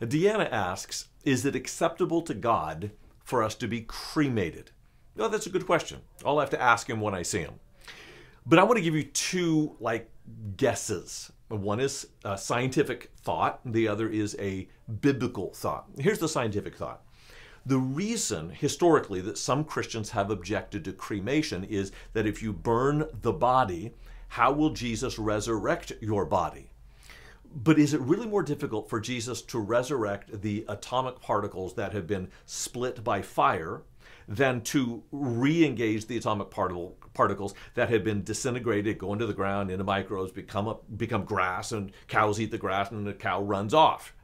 Deanna asks, is it acceptable to God for us to be cremated? Well, that's a good question. I'll have to ask him when I see him. But I want to give you two like guesses. One is a scientific thought, the other is a biblical thought. Here's the scientific thought. The reason historically that some Christians have objected to cremation is that if you burn the body, how will Jesus resurrect your body? But is it really more difficult for Jesus to resurrect the atomic particles that have been split by fire than to re-engage the atomic particle, particles that have been disintegrated, go into the ground, into microbes, become a, become grass, and cows eat the grass, and the cow runs off?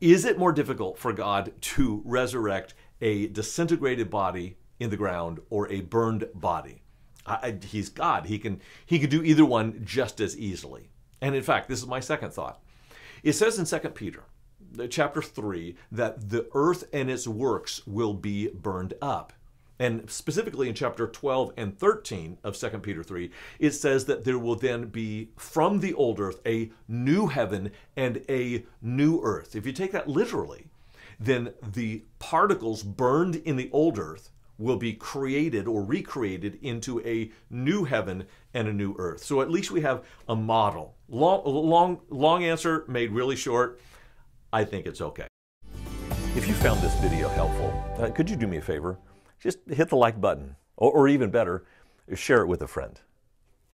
Is it more difficult for God to resurrect a disintegrated body in the ground or a burned body? I, he's God. He can he can do either one just as easily. And in fact, this is my second thought. It says in 2 Peter uh, chapter 3 that the earth and its works will be burned up. And specifically in chapter 12 and 13 of 2 Peter 3, it says that there will then be from the old earth a new heaven and a new earth. If you take that literally, then the particles burned in the old earth will be created or recreated into a new heaven and a new earth. So at least we have a model. Long, long, long answer made really short. I think it's okay. If you found this video helpful, uh, could you do me a favor? Just hit the like button, or, or even better, share it with a friend.